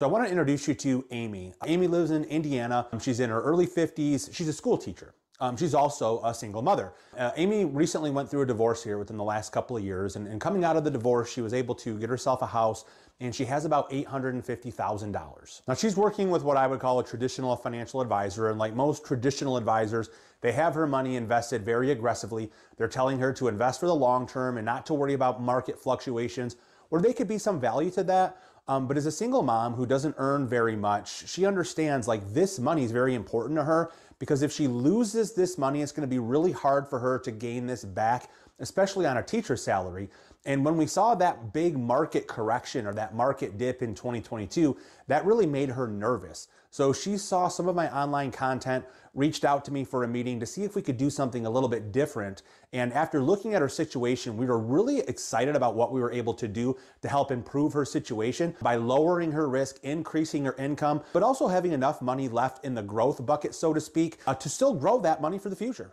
So I want to introduce you to Amy. Amy lives in Indiana. She's in her early 50s. She's a school teacher. Um, she's also a single mother. Uh, Amy recently went through a divorce here within the last couple of years, and, and, coming out of the divorce, she was able to get herself a house, and she has about $850,000. Now, she's working with what I would call a traditional financial advisor, and like most traditional advisors, they have her money invested very aggressively. They're telling her to invest for the long term and not to worry about market fluctuations, or they could be some value to that, um, but as a single mom who doesn't earn very much, she understands like this money is very important to her because if she loses this money, it's going to be really hard for her to gain this back, especially on a teacher salary. And when we saw that big market correction or that market dip in 2022, that really made her nervous. So she saw some of my online content, reached out to me for a meeting to see if we could do something a little bit different. And after looking at her situation, we were really excited about what we were able to do to help improve her situation by lowering her risk, increasing her income, but also having enough money left in the growth bucket, so to speak, uh, to still grow that money for the future.